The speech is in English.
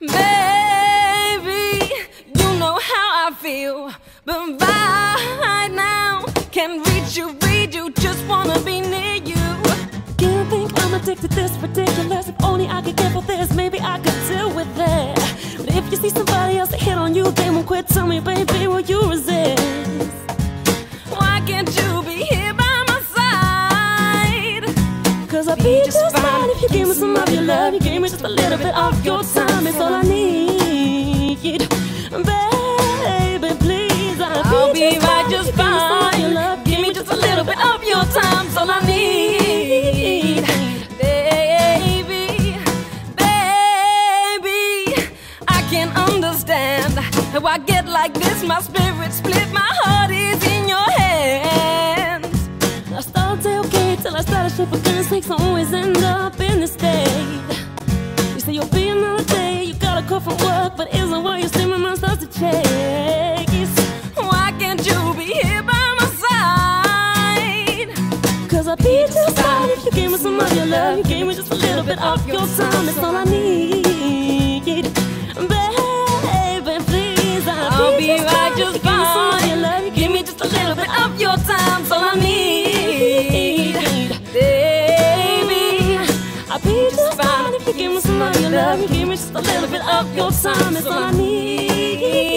Baby, you know how I feel, but right now can't reach you, read you, just wanna be near you. You think I'm addicted to this ridiculous? If only I could get for this, maybe I could deal with it. But if you see somebody else that hit on you, they won't quit. Tell me, baby, will you resist? Why can't you be here by my side? Cause I'd be just fine if you gave me some of your love. You gave me just a little bit of your time. It's all Can't understand how I get like this. My spirit split, my heart is in your hands. I started to okay till I started shit for goodness sakes. I always end up in this state. You say you'll be another day. You gotta call from work, but isn't what you say my mind starts to chase. Why can't you be here by my side? Cause I'd be just fine if you gave me some of your love. You gave me just a little bit of your time. It's all I need. Your love. Give me just a little bit of your time. It's all I need.